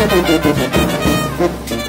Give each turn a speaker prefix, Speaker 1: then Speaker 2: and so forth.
Speaker 1: ハハハ